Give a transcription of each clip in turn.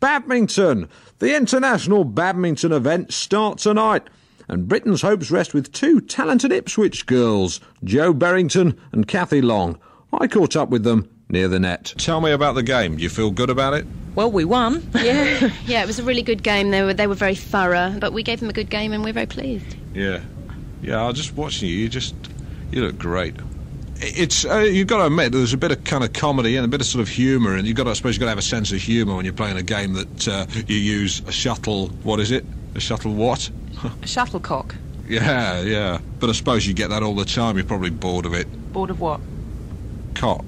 Badminton. The international badminton event starts tonight. And Britain's hopes rest with two talented Ipswich girls, Jo Berrington and Kathy Long. I caught up with them near the net. Tell me about the game. Do you feel good about it? Well, we won. Yeah, yeah, it was a really good game. They were they were very thorough, but we gave them a good game, and we're very pleased. Yeah, yeah. I was just watching you. You just you look great. It's uh, you've got to admit there's a bit of kind of comedy and a bit of sort of humour, and you've got to, I suppose you've got to have a sense of humour when you're playing a game that uh, you use a shuttle. What is it? A shuttle what? A shuttlecock. Yeah, yeah. But I suppose you get that all the time. You're probably bored of it. Bored of what? Cock.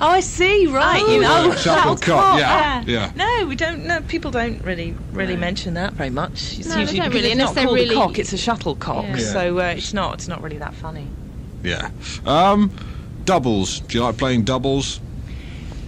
Oh, I see. Right. Oh, you know, yeah, shuttlecock, yeah, yeah. No, we don't. No, people don't really really mention that very much. It's No, they don't really, it's unless not they're called really- a cock. It's a shuttlecock. Yeah. Yeah. So uh, it's not. It's not really that funny. Yeah. Um, doubles. Do you like playing doubles?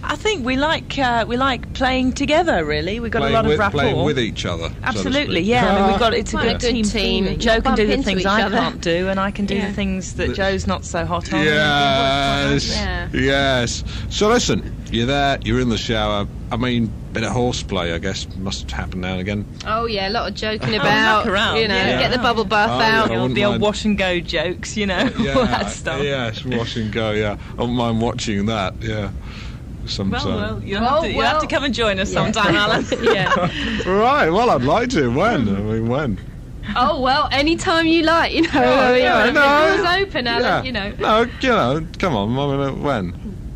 I think we like uh, we like playing together. Really, we've got playing a lot with, of rapport. Playing with each other. Absolutely, speak. yeah. I mean, we've got it's a Quite a good, good team. team. Jo can do the things I other. can't do, and I can do Yeah. the things that The- Jo's not so hot on. Yes. Yeah. Yes. So listen, you're there. You're in the shower. I mean, bit of horseplay, I guess, must happen now and again. Oh yeah, a lot of joking about. around, You know, yeah. get the bubble bath Oh, out. The I old, wouldn't the old mind. wash and go jokes, you know, Yeah. all that stuff. Yes, wash and go. Yeah, I wouldn't mind watching that. Yeah. Sometime. Well, well, you'll, Well, have to, you'll have to come and join us sometime, Alan. yeah. Right. Well, I'd like to. When? I mean, when? Oh well, anytime you like. You know, I mean, yeah, the no. door's open, Alan. yeah. You know. No, you know. Come on. I mean, uh, when?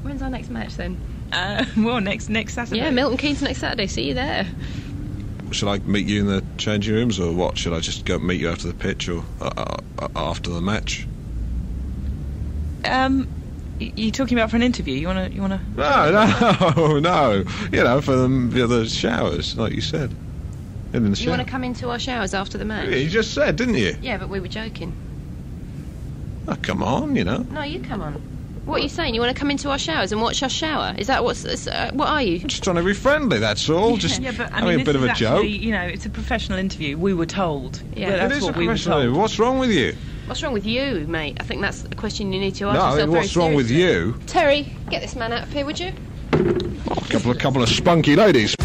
When's our next match then? Uh, well, next next Saturday. Yeah, Milton Keynes next Saturday. See you there. Should I meet you in the changing rooms, or what? Should I just go meet you after the pitch, or uh, uh, uh, after the match? Um, y- you talking about for an interview? You wanna you wanna? No, no, no. You know, for the, the showers, like you said. In the You shower. want to come into our showers after the match? Yeah, you just said, didn't you? Yeah, but we were joking. Oh, come on, you know. No, you come on. What are you saying? You want to come into our showers and watch us shower? Is that what's? Uh, what are you? Just trying to be friendly, that's all. Just Yeah, but I having mean, a bit of a is joke. You know, it's a professional interview. We were told. Yeah. Well, that's it is what a we were professional. told. What's wrong with you? What's wrong with you, mate? I think that's a question you need to ask No, yourself very what's wrong with you? Terry, get this man out of here, would you? A couple of couple of spunky ladies.